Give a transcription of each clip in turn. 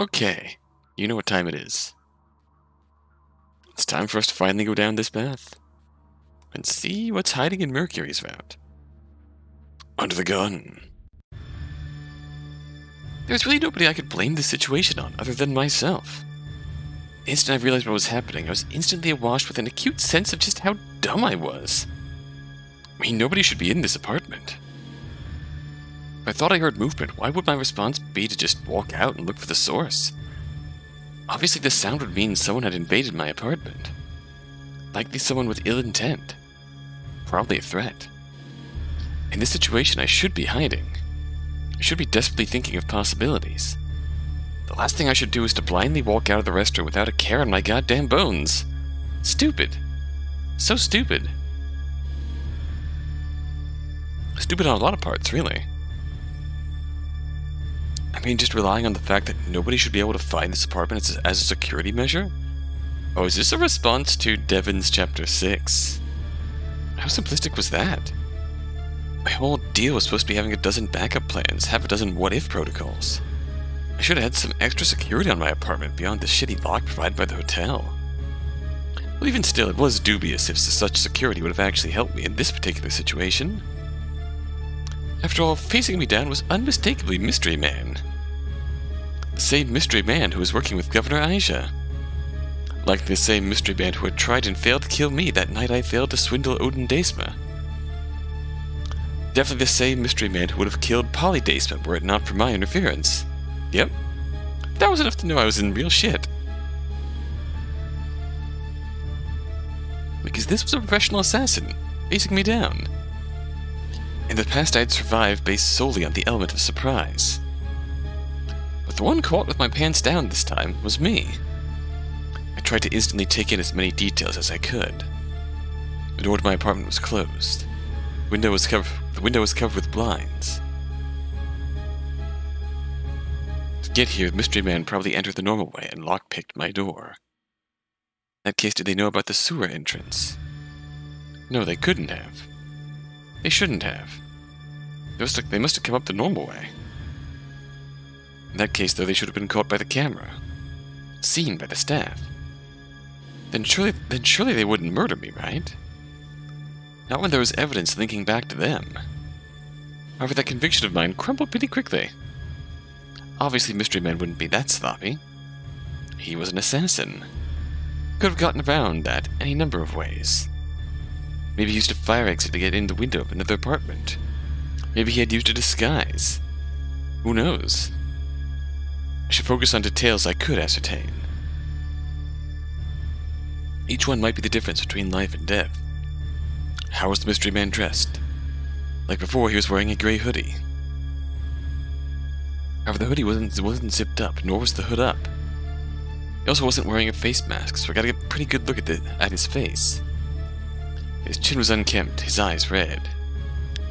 Okay, you know what time it is. It's time for us to finally go down this path and see what's hiding in Mercury's route. Under the gun. There's really nobody I could blame this situation on other than myself. The instant I realized what was happening, I was instantly awash with an acute sense of just how dumb I was. I mean, nobody should be in this apartment. I thought I heard movement, why would my response be to just walk out and look for the source? Obviously, the sound would mean someone had invaded my apartment. Likely someone with ill intent. Probably a threat. In this situation, I should be hiding. I should be desperately thinking of possibilities. The last thing I should do is to blindly walk out of the restaurant without a care in my goddamn bones. Stupid. So stupid. Stupid on a lot of parts, really. I mean, just relying on the fact that nobody should be able to find this apartment as a, as a security measure? Oh, is this a response to Devon's Chapter 6? How simplistic was that? My whole deal was supposed to be having a dozen backup plans, half a dozen what if protocols. I should have had some extra security on my apartment beyond the shitty lock provided by the hotel. Well, even still, it was dubious if such security would have actually helped me in this particular situation. After all, facing me down was unmistakably Mystery Man. The same Mystery Man who was working with Governor Aisha. Like the same Mystery Man who had tried and failed to kill me that night I failed to swindle Odin Daesma. Definitely the same Mystery Man who would have killed Polly Daesma were it not for my interference. Yep. That was enough to know I was in real shit. Because this was a professional assassin, facing me down. In the past, I'd survived based solely on the element of surprise. But the one caught with my pants down this time was me. I tried to instantly take in as many details as I could. The door to my apartment was closed. Window was covered, the window was covered with blinds. To get here, the mystery man probably entered the normal way and lockpicked my door. In that case, did they know about the sewer entrance? No, they couldn't have. They shouldn't have. They must have, they must have come up the normal way. In that case, though, they should have been caught by the camera. Seen by the staff. Then surely, then surely they wouldn't murder me, right? Not when there was evidence linking back to them. However, that conviction of mine crumbled pretty quickly. Obviously, Mystery Man wouldn't be that sloppy. He was an assassin. Could have gotten around that any number of ways. Maybe he used a fire exit to get in the window of another apartment. Maybe he had used a disguise. Who knows? I should focus on details I could ascertain. Each one might be the difference between life and death. How was the mystery man dressed? Like before, he was wearing a gray hoodie. However, the hoodie wasn't, wasn't zipped up, nor was the hood up. He also wasn't wearing a face mask, so I got a pretty good look at, the, at his face. His chin was unkempt, his eyes red.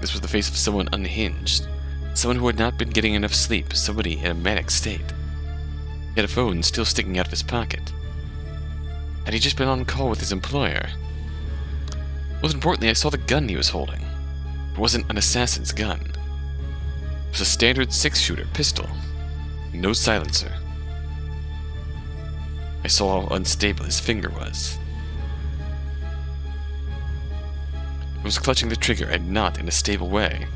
This was the face of someone unhinged, someone who had not been getting enough sleep, somebody in a manic state. He had a phone still sticking out of his pocket. Had he just been on call with his employer? Most importantly, I saw the gun he was holding. It wasn't an assassin's gun. It was a standard six-shooter pistol. No silencer. I saw how unstable his finger was. Was clutching the trigger and not in a stable way.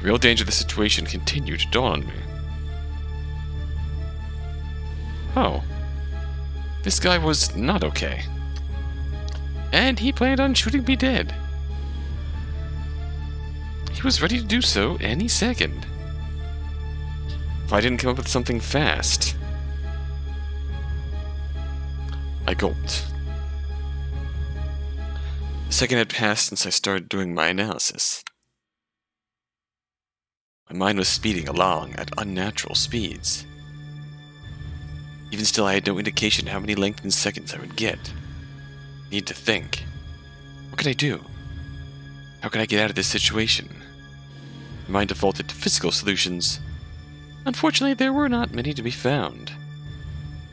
The real danger of the situation continued to dawn on me. Oh. This guy was not okay. And he planned on shooting me dead. He was ready to do so any second. If I didn't come up with something fast. I gulped. Second had passed since I started doing my analysis. My mind was speeding along at unnatural speeds. Even still, I had no indication how many lengthened seconds I would get. Need to think. What could I do? How can I get out of this situation? My mind defaulted to physical solutions. Unfortunately, there were not many to be found.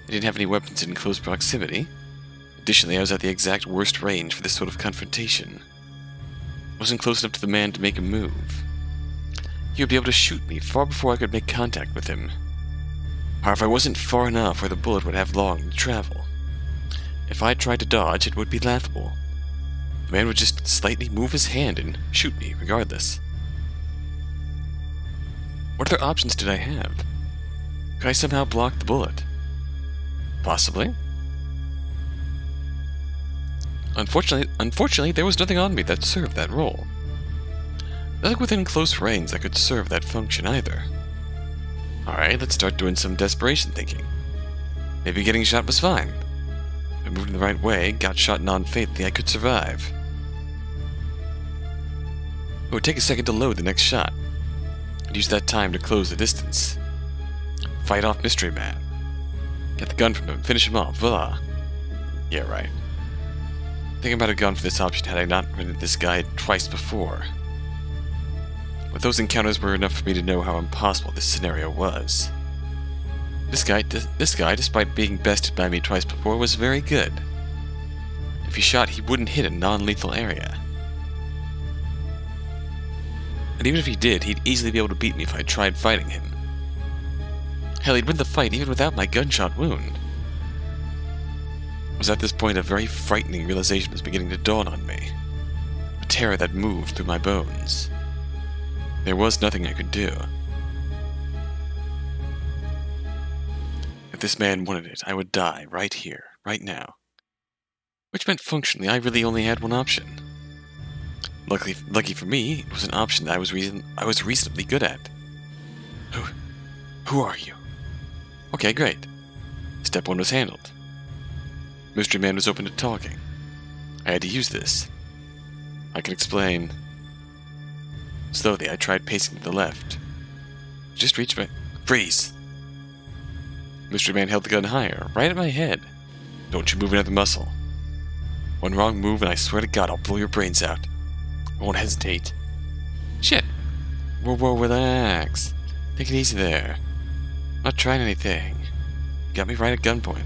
I didn't have any weapons in close proximity. Additionally, I was at the exact worst range for this sort of confrontation. I wasn't close enough to the man to make a move. he would be able to shoot me far before I could make contact with him. However, I wasn't far enough where the bullet would have long to travel. If I tried to dodge, it would be laughable. The man would just slightly move his hand and shoot me, regardless. What other options did I have? Could I somehow block the bullet? Possibly. Unfortunately, unfortunately, there was nothing on me that served that role. Nothing within close range that could serve that function either. Alright, let's start doing some desperation thinking. Maybe getting shot was fine. I moved in the right way, got shot non-fatally, I could survive. It would take a second to load the next shot. I'd use that time to close the distance. Fight off Mystery Man. Get the gun from him, finish him off, voila. Yeah, right. Thinking about a gun for this option had I not into this guy twice before. But those encounters were enough for me to know how impossible this scenario was. This guy, this guy, despite being bested by me twice before, was very good. If he shot, he wouldn't hit a non-lethal area. And even if he did, he'd easily be able to beat me if I tried fighting him. Hell, he'd win the fight even without my gunshot wound. Was at this point a very frightening realization was beginning to dawn on me. A terror that moved through my bones. There was nothing I could do. If this man wanted it, I would die right here, right now. Which meant functionally I really only had one option. Luckily, lucky for me, it was an option that I was reason I was reasonably good at. Who, who are you? Okay, great. Step one was handled. Mystery Man was open to talking. I had to use this. I can explain. Slowly, I tried pacing to the left. Just reached my. Freeze! Mystery Man held the gun higher, right at my head. Don't you move another muscle. One wrong move, and I swear to God, I'll blow your brains out. I won't hesitate. Shit! Whoa, whoa, relax. Take it easy there. I'm Not trying anything. You got me right at gunpoint.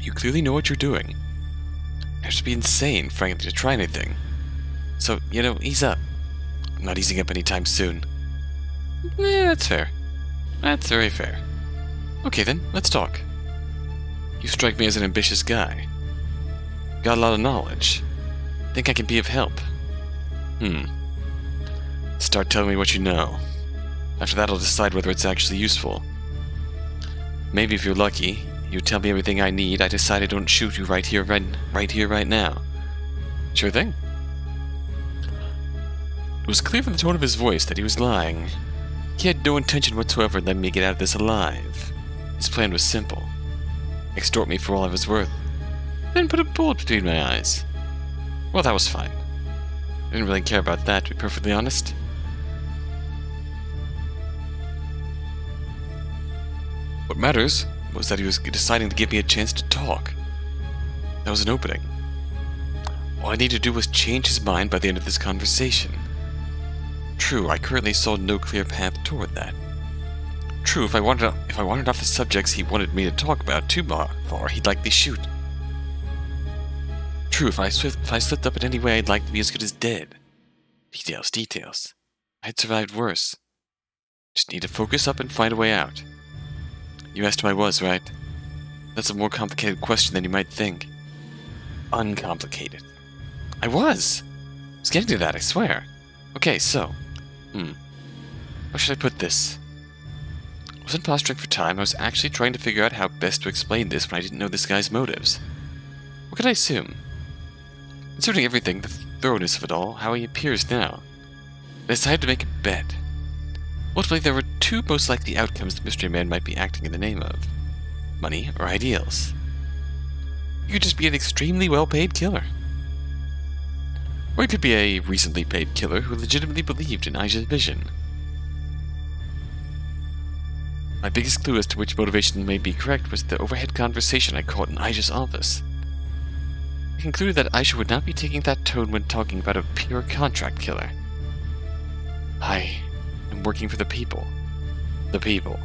You clearly know what you're doing. You have to be insane, frankly, to try anything. So, you know, ease up. I'm not easing up anytime soon. Yeah, that's fair. That's very fair. Okay then, let's talk. You strike me as an ambitious guy. Got a lot of knowledge. Think I can be of help. Hmm. Start telling me what you know. After that, I'll decide whether it's actually useful. Maybe if you're lucky, you tell me everything I need, I decide I don't shoot you right here, right, right here, right now. Sure thing. It was clear from the tone of his voice that he was lying. He had no intention whatsoever in letting me get out of this alive. His plan was simple. Extort me for all I was worth, then put a bullet between my eyes. Well, that was fine. I didn't really care about that, to be perfectly honest. What matters was that he was deciding to give me a chance to talk. That was an opening. All I needed to do was change his mind by the end of this conversation. True, I currently saw no clear path toward that. True, if I wanted if I wanted off the subjects he wanted me to talk about too far, he'd likely shoot. True, if I, if I slipped up in any way, I'd like to be as good as dead. Details, details. I had survived worse. Just need to focus up and find a way out. You asked who I was, right? That's a more complicated question than you might think. Uncomplicated. I was! I was getting to that, I swear. Okay, so. Hmm. How should I put this? I wasn't posturing for time, I was actually trying to figure out how best to explain this when I didn't know this guy's motives. What could I assume? Considering everything, the thoroughness of it all, how he appears now. I decided to make a bet. Ultimately, there were two most likely outcomes the Mystery Man might be acting in the name of money or ideals. You could just be an extremely well paid killer. Or you could be a recently paid killer who legitimately believed in Aisha's vision. My biggest clue as to which motivation may be correct was the overhead conversation I caught in Aisha's office. I concluded that Aisha would not be taking that tone when talking about a pure contract killer. I I'm working for the people. The people.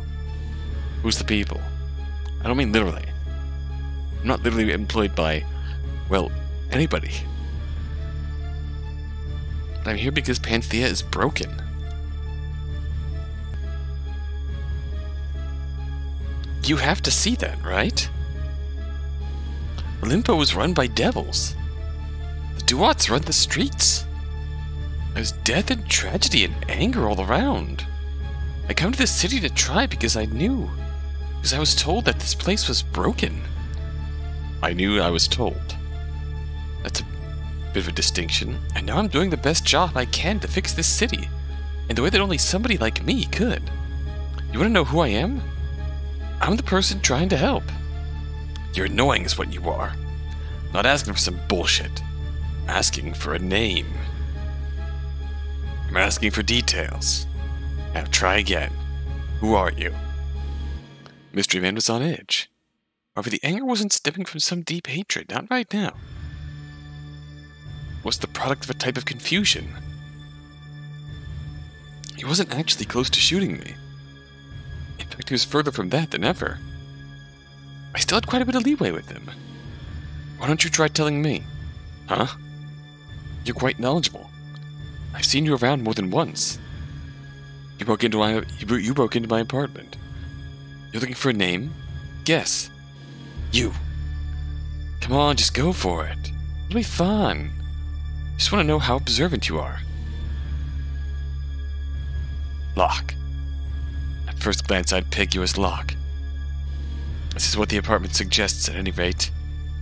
Who's the people? I don't mean literally. I'm not literally employed by, well, anybody. I'm here because Panthea is broken. You have to see that, right? Olimpo was run by devils. The Duats run the streets. There's death and tragedy and anger all around. I come to this city to try because I knew. Because I was told that this place was broken. I knew I was told. That's a bit of a distinction. And now I'm doing the best job I can to fix this city. In the way that only somebody like me could. You want to know who I am? I'm the person trying to help. You're annoying is what you are. Not asking for some bullshit. Asking for a name. I'm asking for details. Now try again. Who are you? Mystery Man was on edge. However, the anger wasn't stemming from some deep hatred, not right now. It was the product of a type of confusion. He wasn't actually close to shooting me. In fact, he was further from that than ever. I still had quite a bit of leeway with him. Why don't you try telling me? Huh? You're quite knowledgeable. I've seen you around more than once. You broke into my you, you broke into my apartment. You're looking for a name? Guess. You. Come on, just go for it. It'll be fun. Just want to know how observant you are. Locke. At first glance, I'd peg you as Locke. This is what the apartment suggests, at any rate.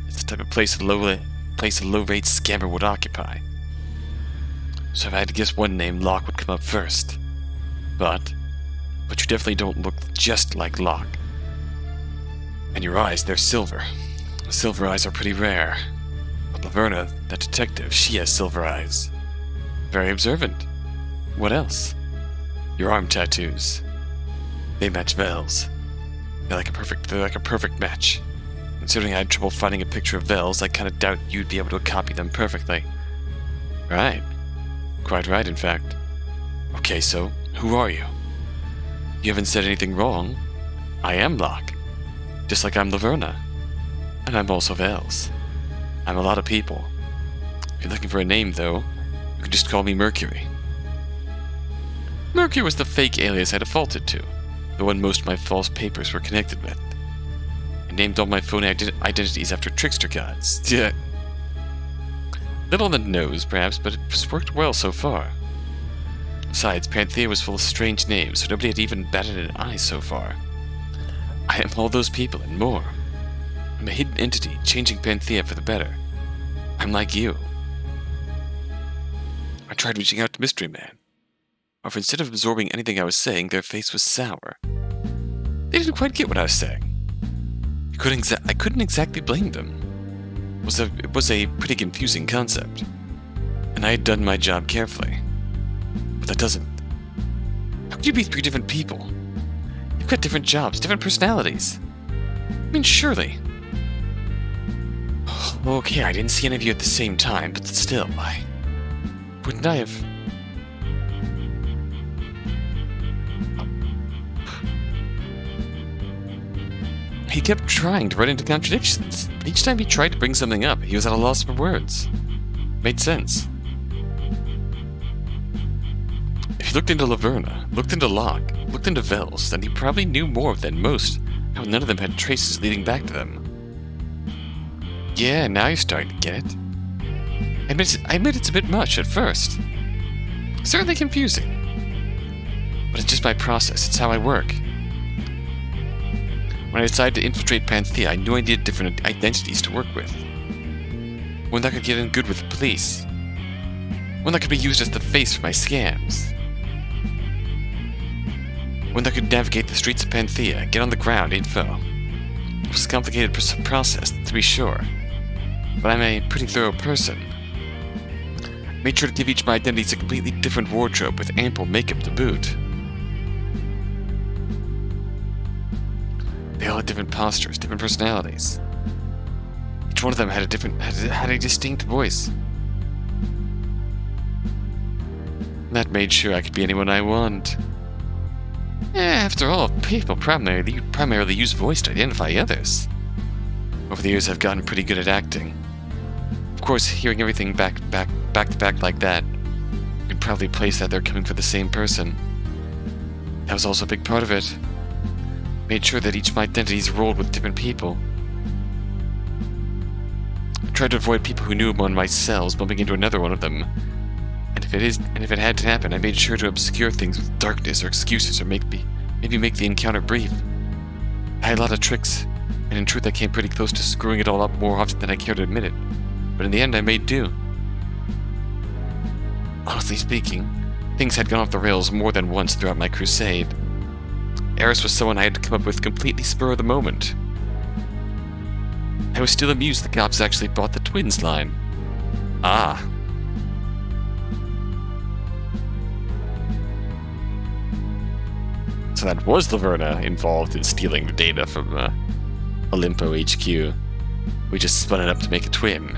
It's the type of place a low place a low-rate scammer would occupy. So if I had to guess one name, Locke would come up first. But, but you definitely don't look just like Locke. And your eyes, they're silver. Silver eyes are pretty rare. But Laverna, that detective, she has silver eyes. Very observant. What else? Your arm tattoos. They match Vel's. They're like a perfect they're like a perfect match. Considering I had trouble finding a picture of Vel's, I kinda doubt you'd be able to copy them perfectly. Right. Quite right, in fact. Okay, so, who are you? You haven't said anything wrong. I am Locke. Just like I'm Laverna. And I'm also Vels. I'm a lot of people. If you're looking for a name, though, you can just call me Mercury. Mercury was the fake alias I defaulted to, the one most of my false papers were connected with. I named all my phone ident identities after trickster gods. Yeah. Little on the nose, perhaps, but it's worked well so far. Besides, Panthea was full of strange names, so nobody had even batted an eye so far. I am all those people and more. I'm a hidden entity, changing Panthea for the better. I'm like you. I tried reaching out to Mystery Man. However, instead of absorbing anything I was saying, their face was sour. They didn't quite get what I was saying. I couldn't, I couldn't exactly blame them. Was, a, was a pretty confusing concept. And I had done my job carefully. But that doesn't... How could you be three different people? You've got different jobs, different personalities. I mean, surely. Okay, I didn't see any of you at the same time, but still, I... Wouldn't I have... He kept trying to run into contradictions. Each time he tried to bring something up, he was at a loss for words. Made sense. If he looked into Laverna, looked into Locke, looked into Vels, then he probably knew more than most, how none of them had traces leading back to them. Yeah, now you're starting to get it. I admit, I admit it's a bit much at first. Certainly confusing. But it's just my process, it's how I work. When I decided to infiltrate Panthea, I knew I needed different identities to work with. One that could get in good with the police. One that could be used as the face for my scams. One that could navigate the streets of Panthea, get on the ground info. It was a complicated process, to be sure. But I'm a pretty thorough person. I made sure to give each of my identities a completely different wardrobe with ample makeup to boot. They all had different postures, different personalities. Each one of them had a different had, had a distinct voice. And that made sure I could be anyone I want. Yeah, after all, people primarily primarily use voice to identify others. Over the years, I've gotten pretty good at acting. Of course, hearing everything back back back to back like that you can probably place that they're coming for the same person. That was also a big part of it. Made sure that each of my identities rolled with different people. I tried to avoid people who knew one of my cells bumping into another one of them. And if it is and if it had to happen, I made sure to obscure things with darkness or excuses or make me maybe make the encounter brief. I had a lot of tricks, and in truth I came pretty close to screwing it all up more often than I care to admit it. But in the end I made do. Honestly speaking, things had gone off the rails more than once throughout my crusade. Eris was someone I had to come up with completely spur of the moment. I was still amused the cops actually bought the twins line. Ah. So that was Laverna involved in stealing the data from uh, Olimpo HQ. We just spun it up to make a twin.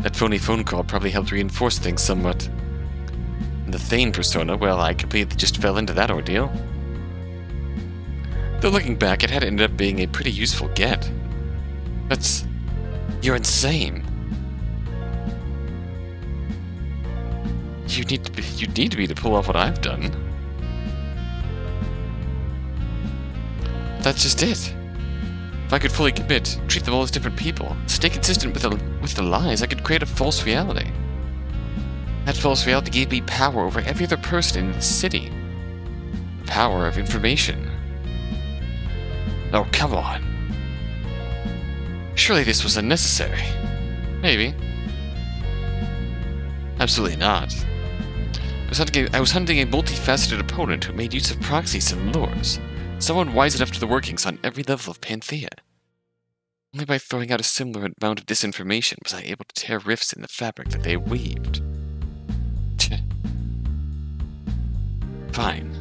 That phony phone call probably helped reinforce things somewhat. And the Thane persona, well, I completely just fell into that ordeal. Though looking back, it had ended up being a pretty useful get. That's... You're insane. You need to be, you need to be to pull off what I've done. That's just it. If I could fully commit, treat them all as different people, stay consistent with the, with the lies, I could create a false reality. That false reality gave me power over every other person in the city. The power of information. Oh, come on. Surely this was unnecessary. Maybe. Absolutely not. I was hunting a, I was hunting a multifaceted opponent who made use of proxies and lures. Someone wise enough to the workings on every level of Panthea. Only by throwing out a similar amount of disinformation was I able to tear rifts in the fabric that they weaved. Fine.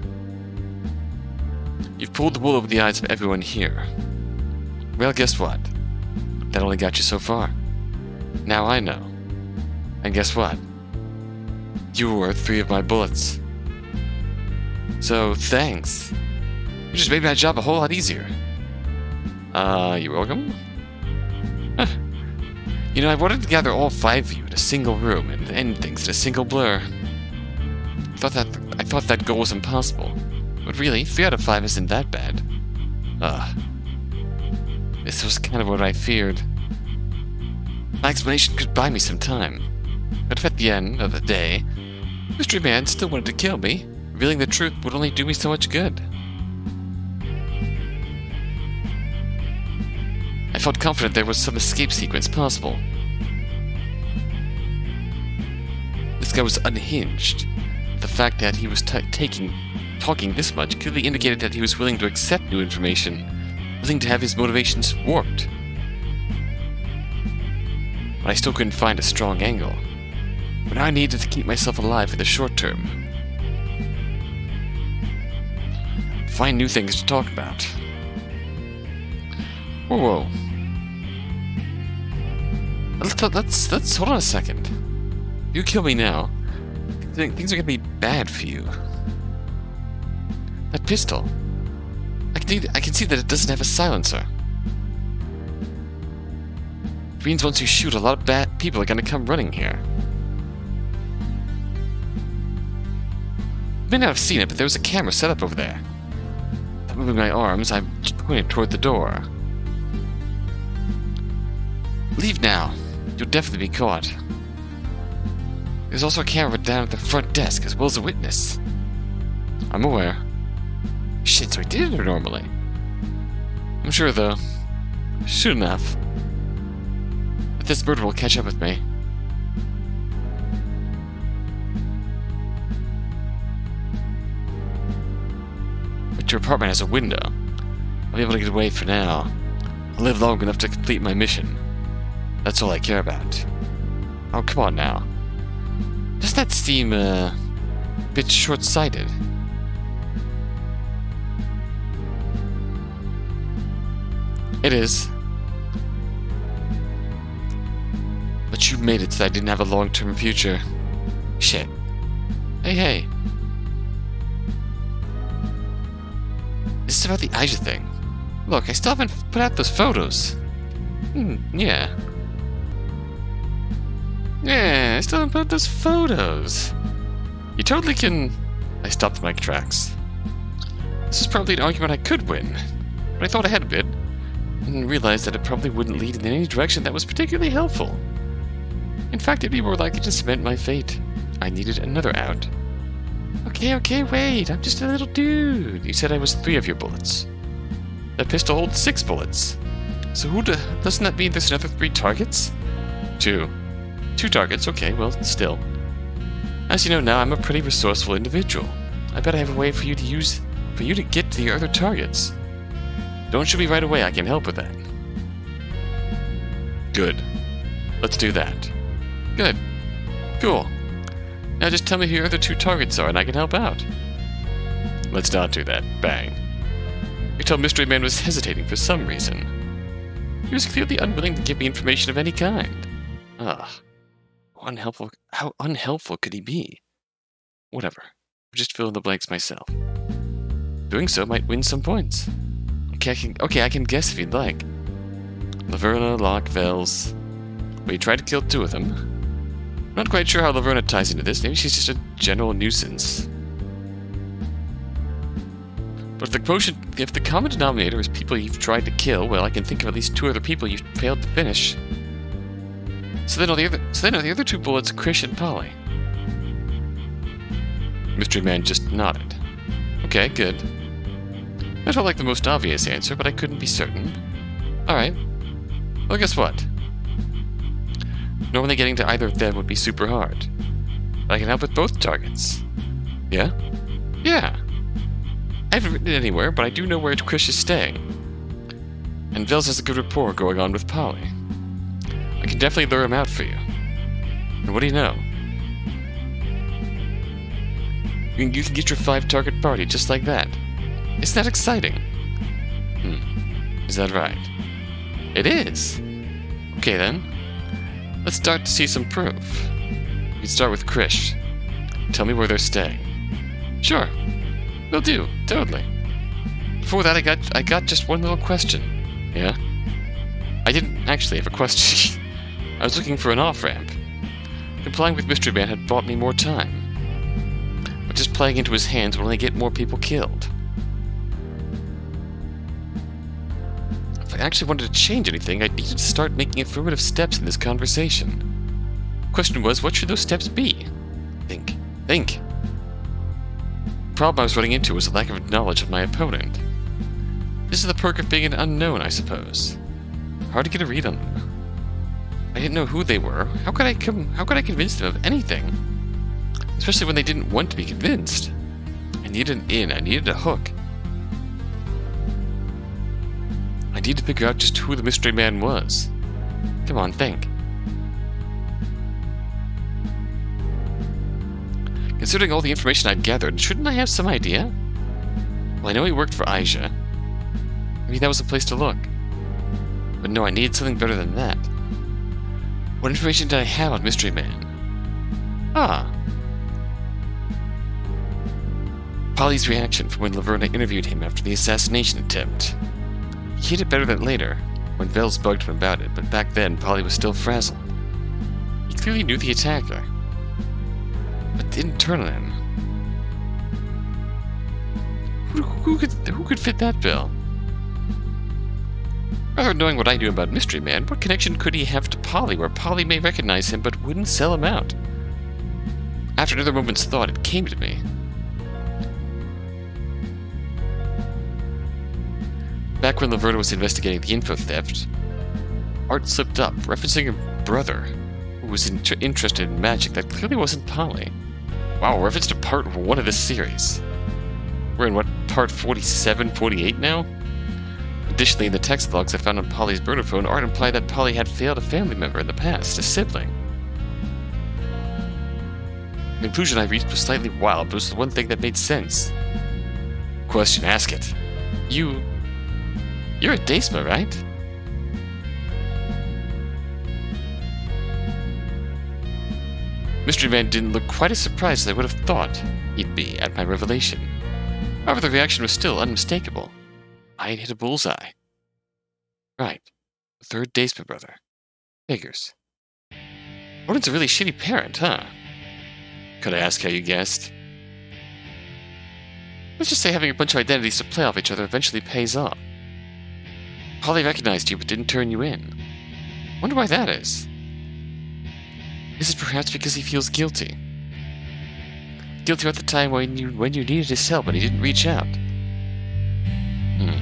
You've pulled the wool over the eyes of everyone here. Well, guess what? That only got you so far. Now I know. And guess what? You were worth three of my bullets. So, thanks. You just made my job a whole lot easier. Uh, you're welcome? you know, I wanted to gather all five of you in a single room and end things in a single blur. I thought that I thought that goal was impossible. But really, three out of five isn't that bad. Ugh. This was kind of what I feared. My explanation could buy me some time. But if at the end of the day, Mystery Man still wanted to kill me, revealing the truth would only do me so much good. I felt confident there was some escape sequence possible. This guy was unhinged. The fact that he was taking, talking this much clearly indicated that he was willing to accept new information, willing to have his motivations warped. But I still couldn't find a strong angle. But I needed to keep myself alive for the short term. Find new things to talk about. Whoa, whoa. Let's, let's, let's hold on a second. You kill me now, things are gonna be bad for you. That pistol. I can, I can see that it doesn't have a silencer. It means once you shoot, a lot of bad people are gonna come running here. You may not have seen it, but there was a camera set up over there. Moving my arms, I pointed toward the door. Leave now. You'll definitely be caught. There's also a camera down at the front desk, as well as a witness. I'm aware. Shit, so I did it normally. I'm sure, though. Soon enough. But this bird will catch up with me. But your apartment has a window. I'll be able to get away for now. I'll live long enough to complete my mission. That's all I care about. Oh, come on now. Does that seem uh, a bit short-sighted? It is. But you made it so I didn't have a long-term future. Shit. Hey, hey. This is about the Aja thing. Look, I still haven't put out those photos. Hmm, yeah. Yeah, I still haven't put out those photos. You totally can... I stopped my tracks. This is probably an argument I could win, but I thought ahead a bit, and realized that it probably wouldn't lead in any direction that was particularly helpful. In fact, it'd be more likely to cement my fate. I needed another out. Okay, okay, wait, I'm just a little dude. You said I was three of your bullets. That pistol holds six bullets. So who do, doesn't that mean there's another three targets? Two. Two targets, okay, well, still. As you know now, I'm a pretty resourceful individual. I bet I have a way for you to use for you to get to your other targets. Don't shoot me right away, I can help with that. Good. Let's do that. Good. Cool. Now just tell me who your other two targets are and I can help out. Let's not do that. Bang. You told Mystery Man was hesitating for some reason. He was clearly unwilling to give me information of any kind. Ugh. Unhelpful, how unhelpful could he be? Whatever. I'll just fill in the blanks myself. Doing so might win some points. Okay, I can, okay, I can guess if you'd like. Laverna, Locke, Vels. We tried to kill two of them. Not quite sure how Laverna ties into this. Maybe she's just a general nuisance. But if the if the common denominator is people you've tried to kill, well, I can think of at least two other people you've failed to finish. So then, are the other, so then are the other two bullets Krish and Polly? Mystery Man just nodded. Okay, good. That felt like the most obvious answer, but I couldn't be certain. Alright. Well, guess what? Normally getting to either of them would be super hard. But I can help with both targets. Yeah? Yeah. I haven't written it anywhere, but I do know where Krish is staying. And Vels has a good rapport going on with Polly. I can definitely lure him out for you. And what do you know? You can, you can get your five-target party just like that. Isn't that exciting? Hmm. Is that right? It is. Okay then. Let's start to see some proof. We can start with Krish. Tell me where they're staying. Sure. Will do. Totally. Before that, I got I got just one little question. Yeah? I didn't actually have a question. I was looking for an off-ramp. Complying with Mystery Man had bought me more time. But just playing into his hands will only get more people killed. Actually wanted to change anything, I needed to start making affirmative steps in this conversation. Question was, what should those steps be? Think. Think. The problem I was running into was a lack of knowledge of my opponent. This is the perk of being an unknown, I suppose. Hard to get a read on them. I didn't know who they were. How could I come how could I convince them of anything? Especially when they didn't want to be convinced. I needed an in, I needed a hook. I need to figure out just who the mystery man was. Come on, think. Considering all the information I've gathered, shouldn't I have some idea? Well, I know he worked for Aisha. Maybe that was the place to look. But no, I needed something better than that. What information did I have on Mystery Man? Ah. Polly's reaction from when Laverna interviewed him after the assassination attempt. He it better than later, when Vels bugged him about it, but back then Polly was still frazzled. He clearly knew the attacker, but didn't turn on him. Who, who, could, who could fit that bill? Rather knowing what I knew about Mystery Man, what connection could he have to Polly where Polly may recognize him but wouldn't sell him out? After another moment's thought, it came to me. Back when Laverna was investigating the info theft, Art slipped up, referencing a brother who was in interested in magic that clearly wasn't Polly. Wow, reference to part 1 of this series. We're in what, part 47, 48 now? Additionally, in the text logs I found on Polly's burner phone, Art implied that Polly had failed a family member in the past, a sibling. The conclusion I reached was slightly wild, but it was the one thing that made sense. Question, ask it. You you're a Daesma, right? Mystery Man didn't look quite as surprised as I would have thought he'd be at my revelation. However, the reaction was still unmistakable. I had hit a bullseye. Right. The third Daesma brother. Figures. Odin's a really shitty parent, huh? Could I ask how you guessed? Let's just say having a bunch of identities to play off each other eventually pays off. Polly recognized you but didn't turn you in. Wonder why that is. Is it perhaps because he feels guilty? Guilty about the time when you when you needed his help and he didn't reach out. Hmm.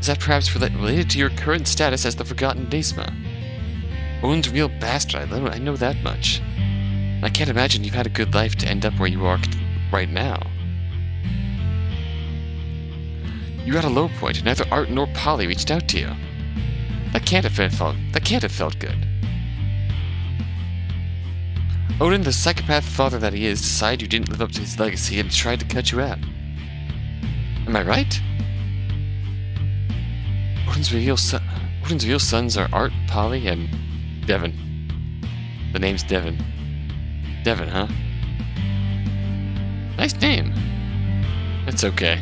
Is that perhaps related to your current status as the Forgotten Daysma? Odin's real bastard, I know that much. I can't imagine you've had a good life to end up where you are right now. You're at a low point, and neither Art nor Polly reached out to you. That can't have felt that can't have felt good. Odin, the psychopath father that he is, decided you didn't live up to his legacy and tried to cut you out. Am I right? Odin's real son Odin's real sons are Art, Polly, and Devon. The name's Devon. Devon, huh? Nice name. It's okay.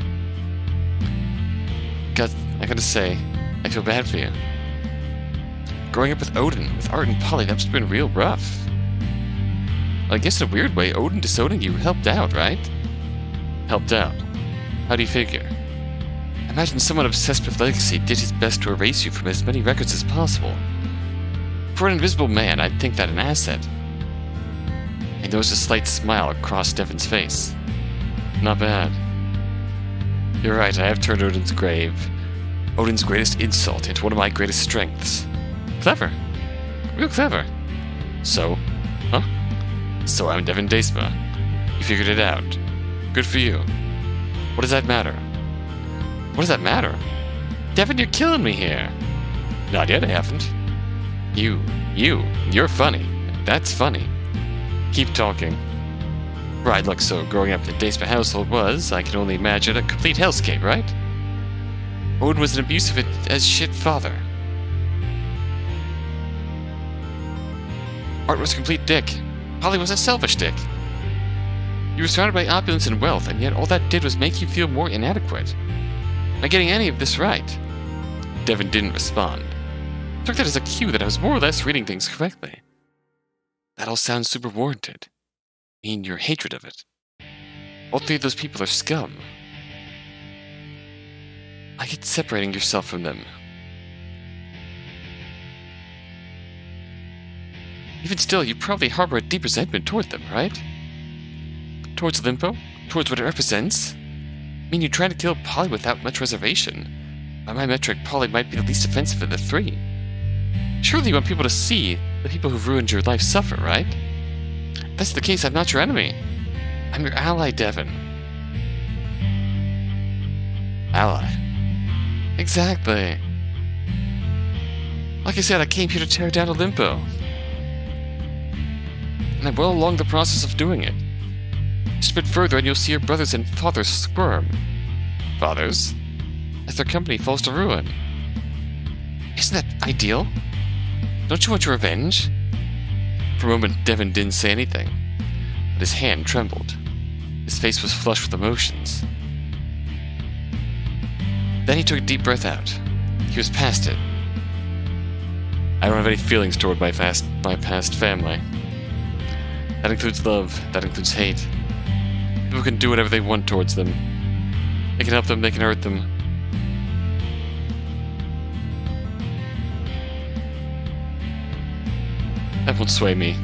I gotta say, I feel bad for you. Growing up with Odin, with Art and Polly, that's been real rough. I guess in a weird way, Odin disowning you helped out, right? Helped out. How do you figure? Imagine someone obsessed with legacy did his best to erase you from as many records as possible. For an invisible man, I'd think that an asset. And there was a slight smile across Devon's face. Not bad. You're right, I have turned Odin's grave. Odin's greatest insult into one of my greatest strengths. Clever. Real clever. So? Huh? So I'm Devon Daysma. You figured it out. Good for you. What does that matter? What does that matter? Devon, you're killing me here. Not yet, I haven't. You, you, you're funny. That's funny. Keep talking. Right, look, so growing up in the Daysma household was, I can only imagine, a complete hellscape, right? Odin was an abusive as shit father. Art was a complete dick. Polly was a selfish dick. You were surrounded by opulence and wealth, and yet all that did was make you feel more inadequate. I getting any of this right? Devon didn't respond. I took that as a cue that I was more or less reading things correctly. That all sounds super warranted. I mean, your hatred of it. All three of those people are scum. I get separating yourself from them. Even still, you probably harbor a deep resentment toward them, right? Towards Olimpo? Towards what it represents? I mean, you trying to kill Polly without much reservation. By my metric, Polly might be the least offensive of the three. Surely you want people to see the people who've ruined your life suffer, right? If that's the case, I'm not your enemy. I'm your ally, Devon. Ally. Exactly. Like I said, I came here to tear down Olimpo. And I'm well along the process of doing it. Just a bit further and you'll see your brothers and fathers squirm. Fathers? As their company falls to ruin. Isn't that ideal? Don't you want your revenge? For a moment, Devon didn't say anything, but his hand trembled. His face was flushed with emotions. Then he took a deep breath out. He was past it. I don't have any feelings toward my past, my past family. That includes love. That includes hate. People can do whatever they want towards them. They can help them, they can hurt them. That won't sway me.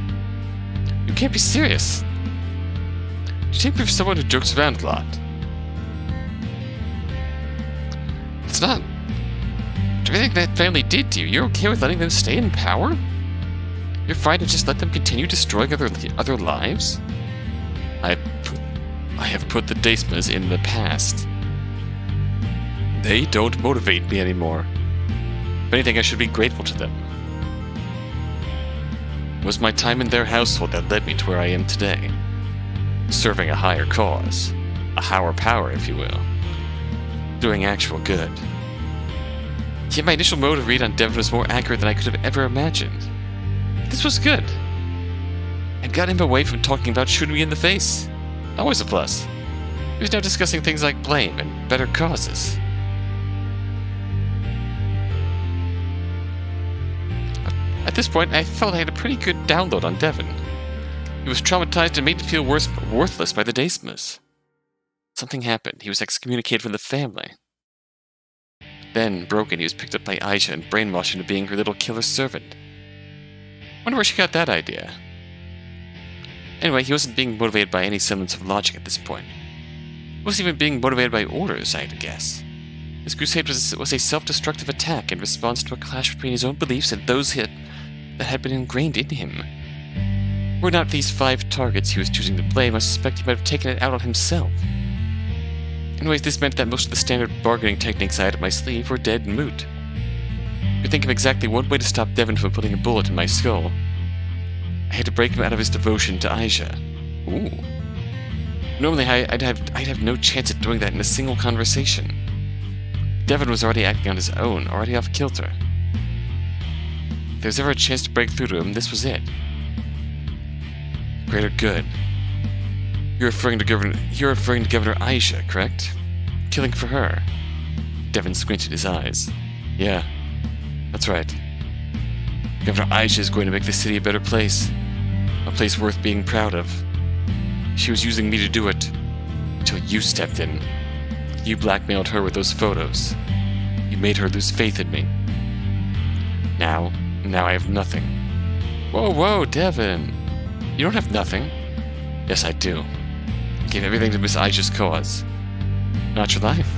You can't be serious. You take me for someone who jokes around a lot. It's not. Do you think that family did to you, you're okay with letting them stay in power? You're fine to just let them continue destroying other other lives? I put, I have put the Daysmas in the past. They don't motivate me anymore. If anything, I should be grateful to them. It was my time in their household that led me to where I am today. Serving a higher cause. A higher power, if you will. Doing actual good. Yet my initial mode of read on Devon was more accurate than I could have ever imagined. This was good. It got him away from talking about shooting me in the face. Always a plus. He was now discussing things like blame and better causes. At this point, I felt I had a pretty good download on Devon. He was traumatized and made to feel worse, worthless by the Daysmas. Something happened. He was excommunicated from the family. Then, broken, he was picked up by Aisha and brainwashed into being her little killer servant. Wonder where she got that idea. Anyway, he wasn't being motivated by any semblance of logic at this point. He wasn't even being motivated by orders, I had to guess. His crusade was, was a self-destructive attack in response to a clash between his own beliefs and those that had been ingrained in him. Were not these five targets he was choosing to blame, I suspect he might have taken it out on himself. Anyways, this meant that most of the standard bargaining techniques I had at my sleeve were dead and moot. I could think of exactly one way to stop Devon from putting a bullet in my skull. I had to break him out of his devotion to Aisha. Ooh. Normally, I'd have, I'd have no chance at doing that in a single conversation. Devon was already acting on his own, already off kilter. If there was ever a chance to break through to him, this was it. Greater good. You're referring to Governor. You're referring to Governor Aisha, correct? Killing for her. Devon squinted his eyes. Yeah, that's right. Governor Aisha is going to make the city a better place, a place worth being proud of. She was using me to do it until you stepped in. You blackmailed her with those photos. You made her lose faith in me. Now, now I have nothing. Whoa, whoa, Devon. You don't have nothing. Yes, I do. Give everything to Miss Aisha's cause. Not your life.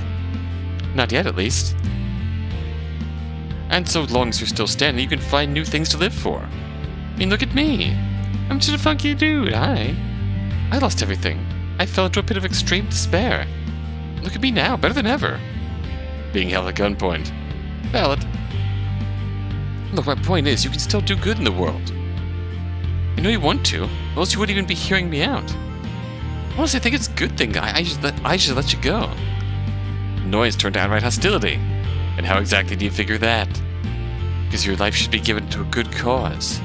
Not yet, at least. And so long as you're still standing, you can find new things to live for. I mean, look at me. I'm just a funky dude, I. I lost everything. I fell into a pit of extreme despair. Look at me now, better than ever. Being held at gunpoint. Valid. Look, my point is, you can still do good in the world. I know you want to, or else you wouldn't even be hearing me out. Honestly, I think it's a good thing I, I, should, let, I should let you go. Noise turned downright hostility. And how exactly do you figure that? Because your life should be given to a good cause.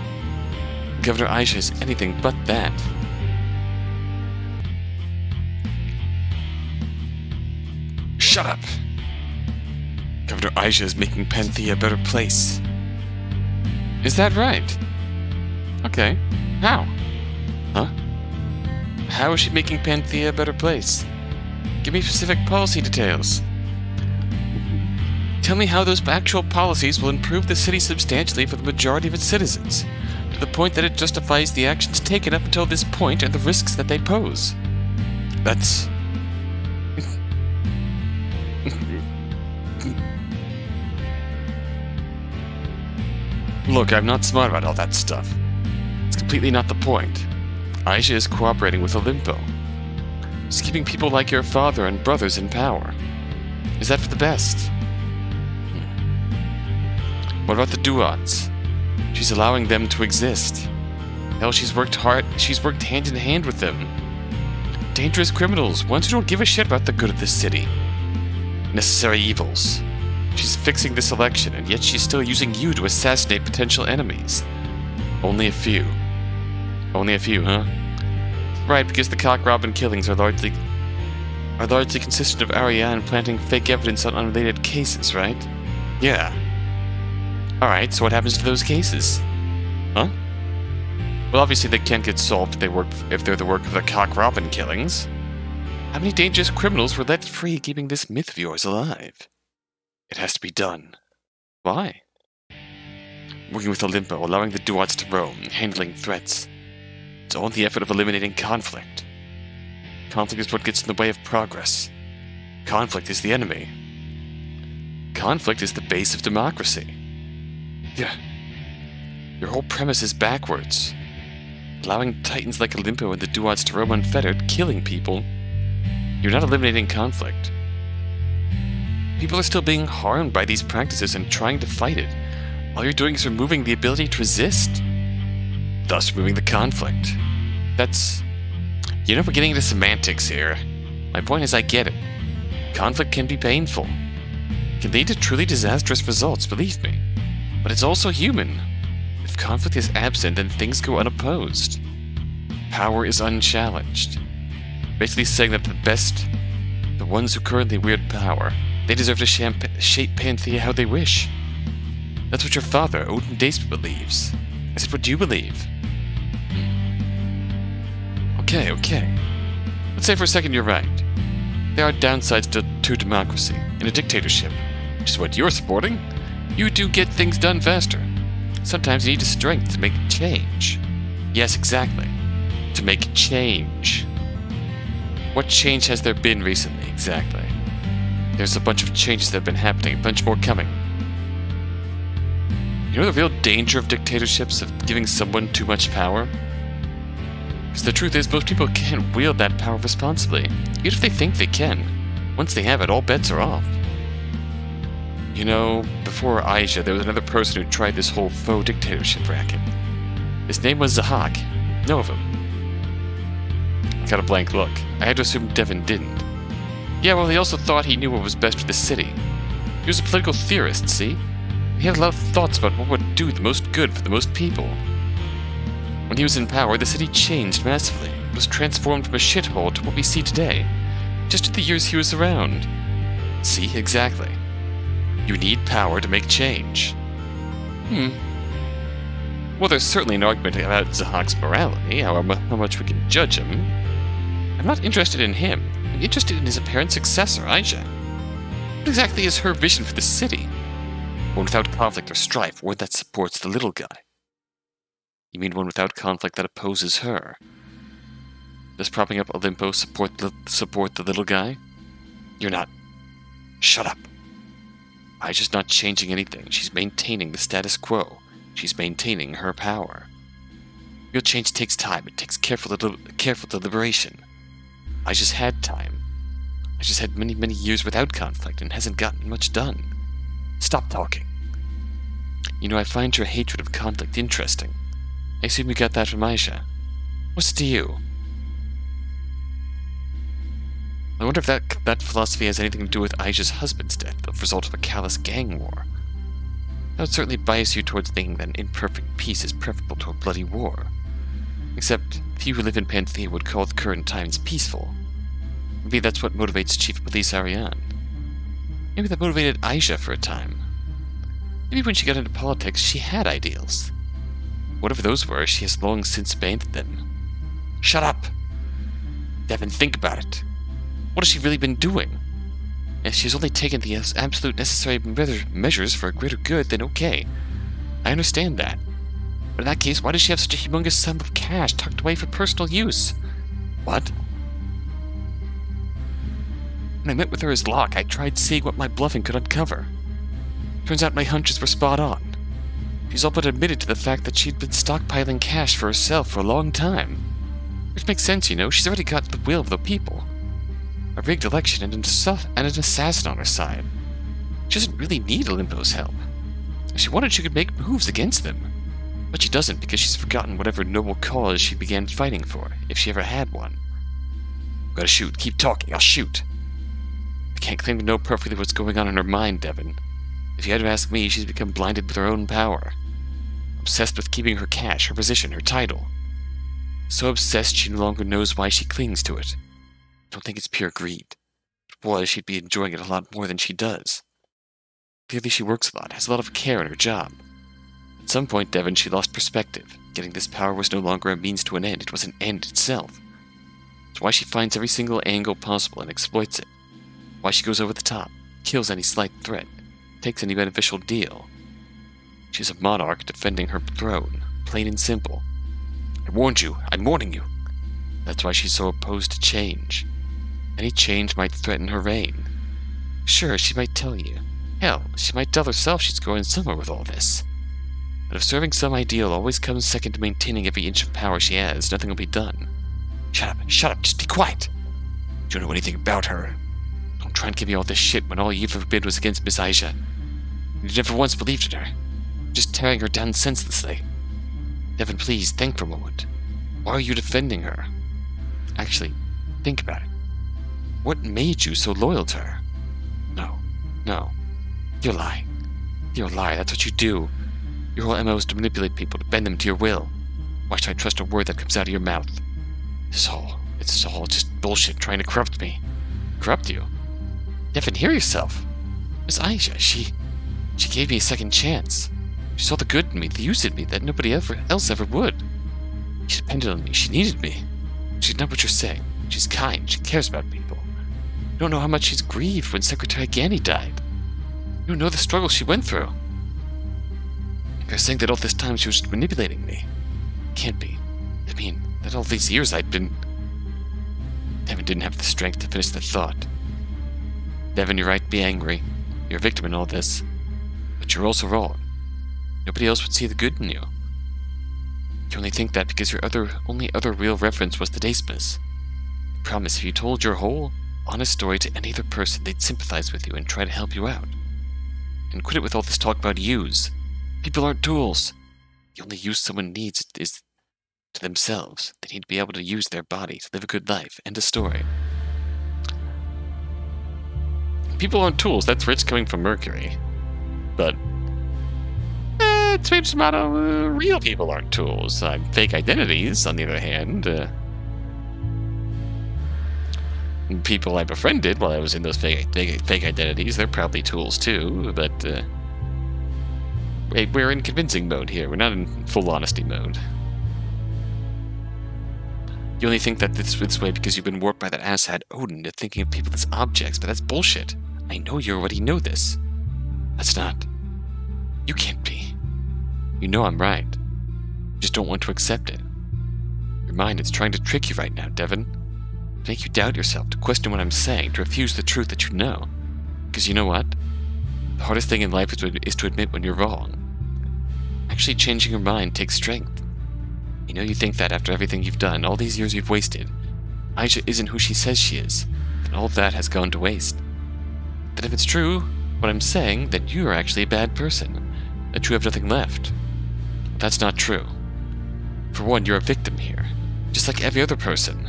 Governor Aisha is anything but that. Shut up! Governor Aisha is making Panthea a better place. Is that right? Okay. How? Huh? How is she making Panthea a better place? Give me specific policy details. Tell me how those actual policies will improve the city substantially for the majority of its citizens, to the point that it justifies the actions taken up until this point and the risks that they pose. That's. Look, I'm not smart about all that stuff. It's completely not the point. Aisha is cooperating with Olimpo. She's keeping people like your father and brothers in power. Is that for the best? What about the Duats? She's allowing them to exist. Hell, she's worked hard. She's worked hand in hand with them. Dangerous criminals, ones who don't give a shit about the good of the city. Necessary evils. She's fixing this election, and yet she's still using you to assassinate potential enemies. Only a few. Only a few, huh? Right, because the cock robin killings are largely are largely consistent of Ariane planting fake evidence on unrelated cases, right? Yeah. Alright, so what happens to those cases? Huh? Well, obviously they can't get solved if, they work, if they're the work of the Cock Robin killings. How many dangerous criminals were let free keeping this myth of yours alive? It has to be done. Why? Working with Olimpo, allowing the Duats to roam, handling threats. It's all in the effort of eliminating conflict. Conflict is what gets in the way of progress. Conflict is the enemy. Conflict is the base of democracy. Yeah. Your whole premise is backwards. Allowing titans like Olimpo and the Duats to roam unfettered, killing people. You're not eliminating conflict. People are still being harmed by these practices and trying to fight it. All you're doing is removing the ability to resist. Thus removing the conflict. That's... You know, we're getting into semantics here. My point is I get it. Conflict can be painful. Can lead to truly disastrous results, believe me but it's also human. If conflict is absent, then things go unopposed. Power is unchallenged. Basically saying that the best, the ones who currently wield power, they deserve to shape Panthea how they wish. That's what your father, Odin Dace, believes. I said, what do you believe? Okay, okay. Let's say for a second you're right. There are downsides to, to democracy. In a dictatorship, which is what you're supporting, you do get things done faster. Sometimes you need the strength to make change. Yes, exactly. To make change. What change has there been recently, exactly? There's a bunch of changes that have been happening, a bunch more coming. You know the real danger of dictatorships, of giving someone too much power? Because the truth is, most people can't wield that power responsibly, even if they think they can. Once they have it, all bets are off. You know, before Aisha, there was another person who tried this whole faux dictatorship racket. His name was Zahak. Know of him? Got a blank look. I had to assume Devon didn't. Yeah, well, he also thought he knew what was best for the city. He was a political theorist, see? He had a lot of thoughts about what would do the most good for the most people. When he was in power, the city changed massively. It was transformed from a shithole to what we see today. Just in the years he was around. See, exactly. You need power to make change. Hmm. Well, there's certainly an argument about Zahak's morality, how, how much we can judge him. I'm not interested in him. I'm interested in his apparent successor, Aisha. What exactly is her vision for the city? One without conflict or strife, one that supports the little guy. You mean one without conflict that opposes her? Does propping up Olimpo support the, support the little guy? You're not. Shut up. Aisha's not changing anything. She's maintaining the status quo. She's maintaining her power. Real change takes time. It takes careful, careful deliberation. I just had time. I just had many, many years without conflict and hasn't gotten much done. Stop talking. You know, I find your hatred of conflict interesting. I assume you got that from Aisha. What's it to you? I wonder if that, that philosophy has anything to do with Aisha's husband's death, the result of a callous gang war. That would certainly bias you towards thinking that an imperfect peace is preferable to a bloody war. Except, few who live in Panthea would call the current times peaceful. Maybe that's what motivates Chief Police Ariane. Maybe that motivated Aisha for a time. Maybe when she got into politics, she had ideals. Whatever those were, she has long since abandoned them. Shut up! Devon, think about it. What has she really been doing? If she's only taken the absolute necessary measures for a greater good, then okay. I understand that. But in that case, why does she have such a humongous sum of cash tucked away for personal use? What? When I met with her as Locke, I tried seeing what my bluffing could uncover. Turns out my hunches were spot on. She's all but admitted to the fact that she'd been stockpiling cash for herself for a long time. Which makes sense, you know, she's already got the will of the people. A rigged election and an, and an assassin on her side. She doesn't really need Olimpo's help. If she wanted, she could make moves against them. But she doesn't because she's forgotten whatever noble cause she began fighting for, if she ever had one. Gotta shoot. Keep talking. I'll shoot. I can't claim to know perfectly what's going on in her mind, Devon. If you had to ask me, she's become blinded with her own power. Obsessed with keeping her cash, her position, her title. So obsessed she no longer knows why she clings to it. I Don't think it's pure greed. If it was, she'd be enjoying it a lot more than she does. Clearly she works a lot, has a lot of care in her job. At some point, Devon, she lost perspective. Getting this power was no longer a means to an end, it was an end itself. It's why she finds every single angle possible and exploits it. Why she goes over the top, kills any slight threat, takes any beneficial deal. She's a monarch defending her throne, plain and simple. I warned you, I'm warning you. That's why she's so opposed to change. Any change might threaten her reign. Sure, she might tell you. Hell, she might tell herself she's going somewhere with all this. But if serving some ideal always comes second to maintaining every inch of power she has, nothing will be done. Shut up, shut up, just be quiet. You don't know anything about her. Don't try and give me all this shit when all you ever bid was against Miss Aisha. You never once believed in her. Just tearing her down senselessly. Devon, please, think for a moment. Why are you defending her? Actually, think about it. What made you so loyal to her? No, no. You're lying. You're liar, that's what you do. Your whole MO is to manipulate people, to bend them to your will. Why should I trust a word that comes out of your mouth? It's all, it's all just bullshit trying to corrupt me. Corrupt you? Devon, hear yourself. Miss Aisha, she, she gave me a second chance. She saw the good in me, the use in me that nobody ever else ever would. She depended on me. She needed me. She's not what you're saying. She's kind. She cares about people. You don't know how much she's grieved when Secretary Ganny died. You don't know the struggle she went through. You're saying that all this time she was manipulating me. Can't be. I mean, that all these years I'd been... Devon didn't have the strength to finish the thought. Devon, you're right, to be angry. You're a victim in all this. But you're also wrong. Nobody else would see the good in you. You only think that because your other only other real reference was the Dacemas. I promise if you told your whole, honest story to any other person, they'd sympathize with you and try to help you out. And quit it with all this talk about use. People aren't tools. The only use someone needs is to themselves. They need to be able to use their body to live a good life. and a story. People aren't tools. That's rich coming from Mercury. But eh, Twitch motto: uh, real people aren't tools. Uh, fake identities, on the other hand. Uh, people I befriended while I was in those fake, fake, fake identities, they're probably tools too, but uh, we're in convincing mode here. We're not in full honesty mode. You only think that this, this way because you've been warped by that asshat Odin into thinking of people as objects, but that's bullshit. I know you already know this. That's not. You can't be. You know I'm right. You just don't want to accept it. Your mind is trying to trick you right now, Devon. To make you doubt yourself, to question what I'm saying, to refuse the truth that you know. Because you know what? The hardest thing in life is to, is to admit when you're wrong. Actually, changing your mind takes strength. You know you think that after everything you've done, all these years you've wasted, Aisha isn't who she says she is, and all that has gone to waste. That if it's true, what I'm saying, that you are actually a bad person, that you have nothing left. But that's not true. For one, you're a victim here, just like every other person.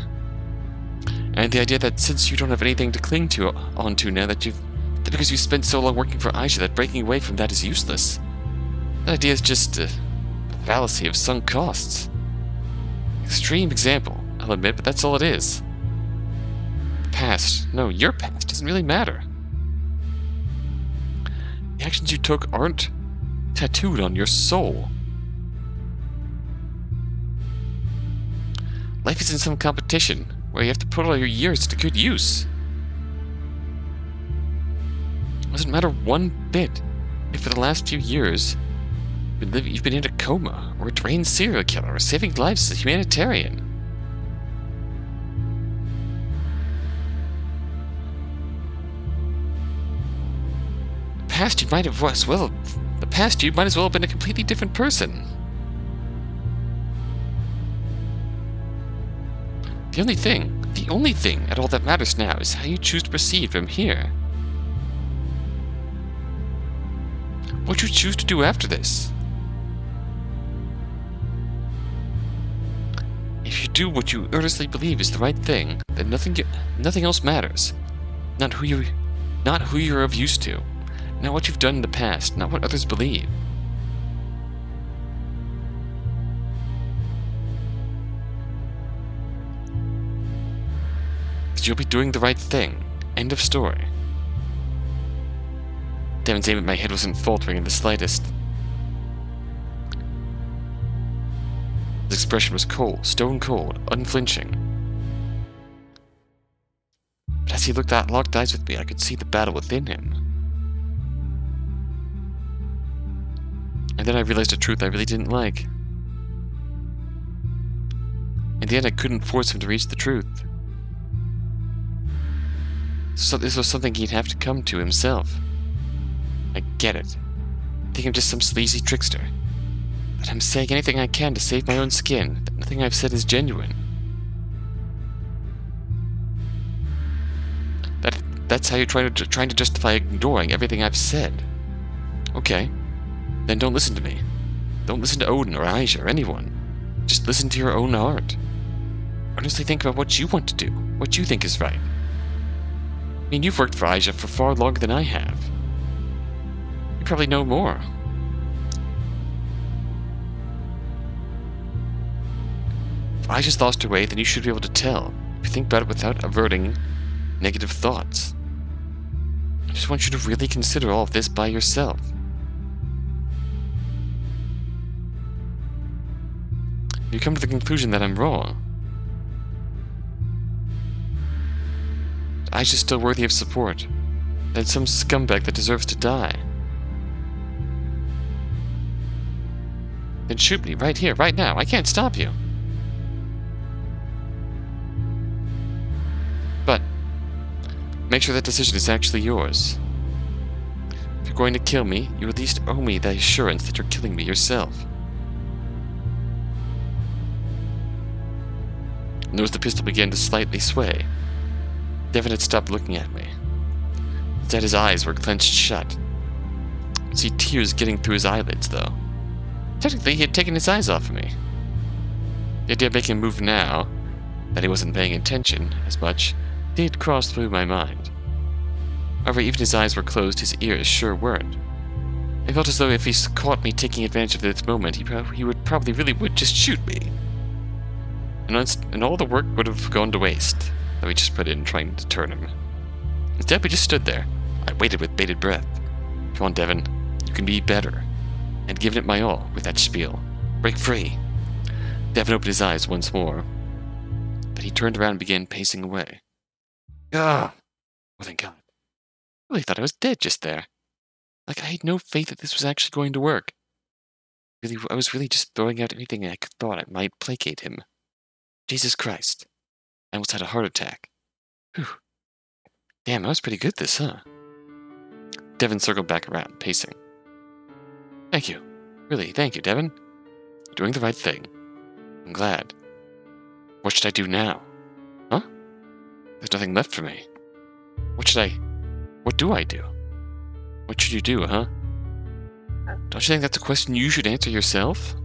And the idea that since you don't have anything to cling to onto now that you've that because you spent so long working for Aisha that breaking away from that is useless. That idea is just a fallacy of sunk costs. Extreme example, I'll admit, but that's all it is. The Past, no, your past doesn't really matter. The actions you took aren't tattooed on your soul. Life isn't some competition where you have to put all your years to good use. It doesn't matter one bit if for the last few years you've been, you've been in a coma, or a drained serial killer, or saving lives as a humanitarian. The past you might have was well the past you might as well have been a completely different person. The only thing, the only thing at all that matters now is how you choose to proceed from here. What you choose to do after this. If you do what you earnestly believe is the right thing, then nothing nothing else matters. Not who you not who you're of use to. Not what you've done in the past, not what others believe. You'll be doing the right thing. End of story. Devon's aim at my head wasn't faltering in the slightest. Expression was cold, stone cold, unflinching. But as he looked out, locked eyes with me, I could see the battle within him. And then I realized a truth I really didn't like. In the end, I couldn't force him to reach the truth. So this was something he'd have to come to himself. I get it. I think I'm just some sleazy trickster. I'm saying anything I can to save my own skin, that nothing I've said is genuine. That that's how you're trying to trying to justify ignoring everything I've said. Okay. Then don't listen to me. Don't listen to Odin or Aisha or anyone. Just listen to your own heart. Honestly think about what you want to do, what you think is right. I mean, you've worked for Aisha for far longer than I have You probably know more. I just lost her way, then you should be able to tell. If you think about it without averting negative thoughts. I just want you to really consider all of this by yourself. You come to the conclusion that I'm wrong, I just still worthy of support. Than some scumbag that deserves to die. Then shoot me right here, right now. I can't stop you. Make sure that decision is actually yours. If you're going to kill me, you at least owe me the assurance that you're killing me yourself. Notice the pistol began to slightly sway. Devon had stopped looking at me. Instead, his eyes were clenched shut. I see tears getting through his eyelids, though. Technically, he had taken his eyes off of me. The idea of making a move now, that he wasn't paying attention as much, did cross through my mind. However, even his eyes were closed, his ears sure weren't. I felt as though if he caught me taking advantage of this moment, he, he would probably really would just shoot me. And, and all the work would have gone to waste that we just put in trying to turn him. Instead, we just stood there. I waited with bated breath. Come on, Devon. You can be better. And given it my all with that spiel. Break free. Devon opened his eyes once more. But he turned around and began pacing away. Oh, thank God. Um, I really thought I was dead just there. Like, I had no faith that this was actually going to work. Really, I was really just throwing out anything I thought I might placate him. Jesus Christ. I almost had a heart attack. Whew. Damn, I was pretty good this, huh? Devon circled back around, pacing. Thank you. Really, thank you. You're doing the right thing. I'm glad. What should I do now? There's nothing left for me. What should I... What do I do? What should you do, huh? Don't you think that's a question you should answer yourself?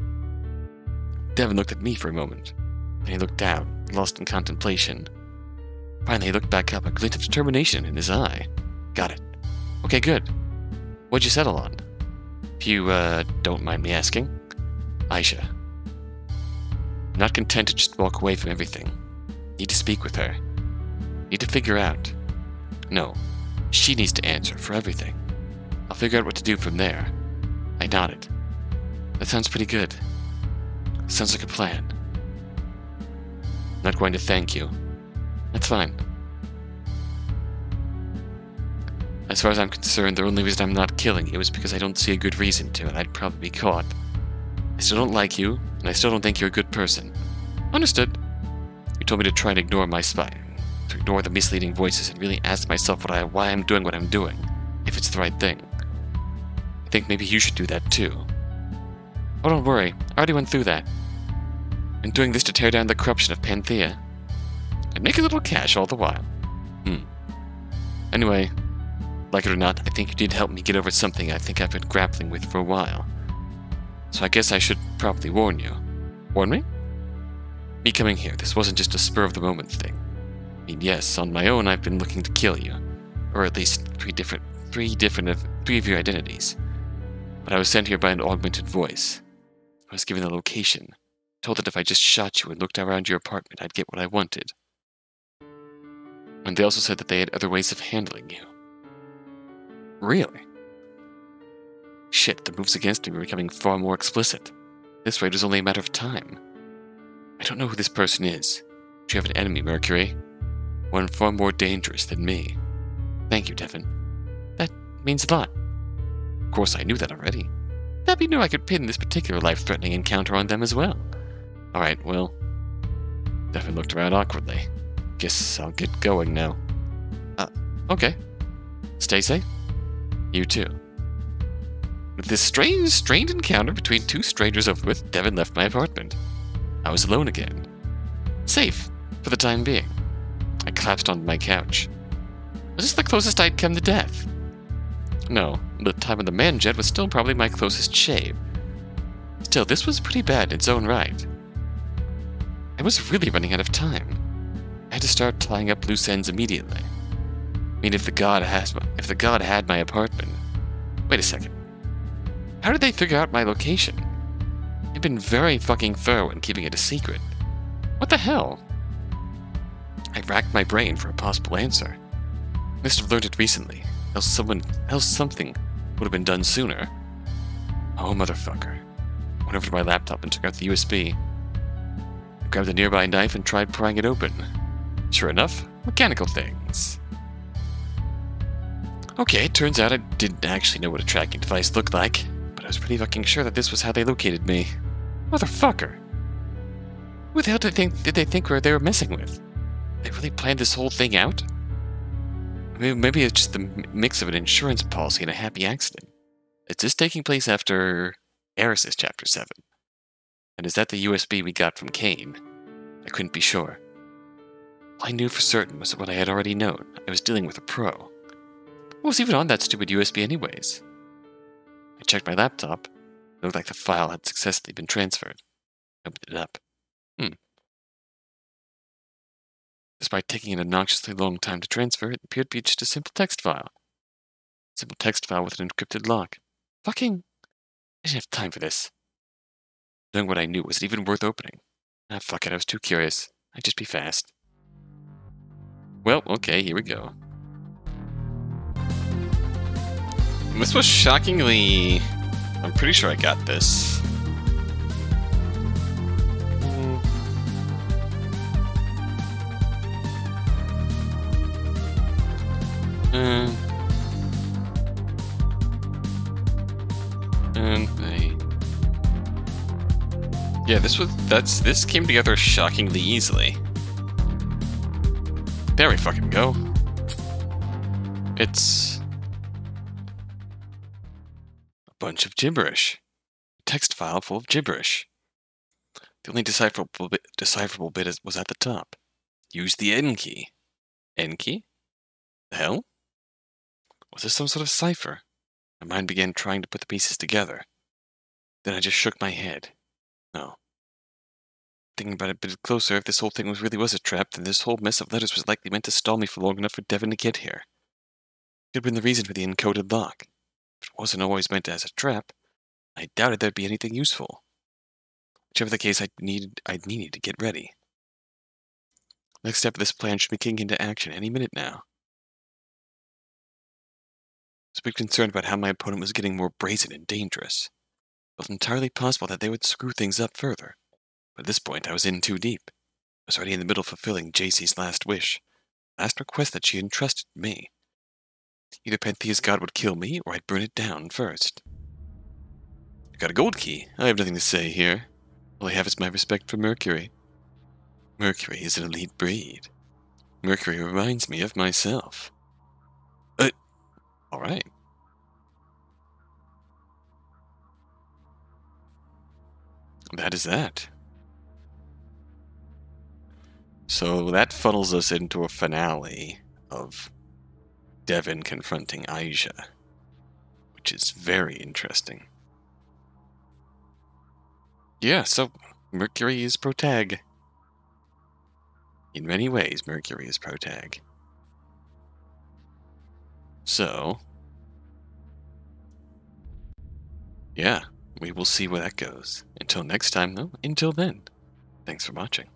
Devon looked at me for a moment. Then he looked down, lost in contemplation. Finally, he looked back up, a glint of determination in his eye. Got it. Okay, good. What'd you settle on? If you, uh, don't mind me asking. Aisha. I'm not content to just walk away from everything. Need to speak with her. Need to figure out. No, she needs to answer for everything. I'll figure out what to do from there. I nodded. That sounds pretty good. Sounds like a plan. Not going to thank you. That's fine. As far as I'm concerned, the only reason I'm not killing you is because I don't see a good reason to, and I'd probably be caught. I still don't like you, and I still don't think you're a good person. Understood. You told me to try and ignore my spy, to ignore the misleading voices, and really ask myself what I, why I'm doing what I'm doing, if it's the right thing. I think maybe you should do that too. Oh, don't worry. I already went through that and doing this to tear down the corruption of Panthea. And make a little cash all the while. Hmm. Anyway, like it or not, I think you did help me get over something I think I've been grappling with for a while. So I guess I should probably warn you. Warn me? Me coming here, this wasn't just a spur of the moment thing. I mean, yes, on my own I've been looking to kill you. Or at least three different three different of three of your identities. But I was sent here by an augmented voice. I was given a location, told that if I just shot you and looked around your apartment, I'd get what I wanted. And they also said that they had other ways of handling you. Really? Shit, the moves against me were becoming far more explicit. This rate was only a matter of time. I don't know who this person is, Do you have an enemy, Mercury. One far more dangerous than me. Thank you, Devon. That means a lot. Of course, I knew that already. That'd be new I could pin this particular life-threatening encounter on them as well. Alright, well. Devon looked around awkwardly. Guess I'll get going now. Uh, okay. Stay safe. You too. With this strange, strange encounter between two strangers over with, Devon left my apartment. I was alone again. Safe, for the time being. Collapsed onto my couch. Was this the closest I'd come to death? No, the time of the man jet was still probably my closest shave. Still, this was pretty bad in its own right. I was really running out of time. I had to start tying up loose ends immediately. I mean, if the god has my, if the god had my apartment. Wait a second. How did they figure out my location? They've been very fucking thorough in keeping it a secret. What the hell? I racked my brain for a possible answer. Must have learned it recently, else someone, else something would have been done sooner. Oh, motherfucker. Went over to my laptop and took out the USB grabbed a nearby knife and tried prying it open. Sure enough, Mechanical things. Okay, turns out I didn't actually know what a tracking device looked like, but I was pretty fucking sure that this was how they located me. Motherfucker! Who the hell did they think, did they, think they were messing with? They really planned this whole thing out? Maybe, maybe it's just the mix of an insurance policy and a happy accident. Is this taking place after Eris's Chapter 7? And is that the USB we got from Kane? I couldn't be sure. All I knew for certain was what I had already known. I was dealing with a pro. What was even on that stupid USB anyways? I checked my laptop. It looked like the file had successfully been transferred. I opened it up. Hmm. Despite taking an obnoxiously long time to transfer, it appeared to be just a simple text file. Simple text file with an encrypted lock. Fucking... I didn't have time for this. Knowing what I knew, was it even worth opening? Ah, fuck it, I was too curious. I'd just be fast. Well, okay, here we go. This was shockingly... I'm pretty sure I got this. Uh, and they... Yeah, this was that's this came together shockingly easily. There we fucking go. It's a bunch of gibberish. A text file full of gibberish. The only decipherable bit, decipherable bit was at the top. Use the N key. N key? The hell? Was this some sort of cipher? My mind began trying to put the pieces together. Then I just shook my head. No. Thinking about it a bit closer, if this whole thing was really was a trap, then this whole mess of letters was likely meant to stall me for long enough for Devon to get here. It could have been the reason for the encoded lock. If it wasn't always meant as a trap, I doubted there'd be anything useful. Whichever the case, I'd needed, I'd needed to get ready. Next step of this plan should be kicking into action any minute now. Was a bit concerned about how my opponent was getting more brazen and dangerous. It felt entirely possible that they would screw things up further. But at this point, I was in too deep. I was already in the middle of fulfilling JC's last wish, last request that she entrusted me. Either Panthea's god would kill me, or I'd burn it down first. I got a gold key. I have nothing to say here. All I have is my respect for Mercury. Mercury is an elite breed. Mercury reminds me of myself. Uh, alright. That is that. So that funnels us into a finale of Devon confronting Aisha, which is very interesting. Yeah, so Mercury is protag. In many ways, Mercury is protag. So, yeah, we will see where that goes. Until next time, though, until then, thanks for watching.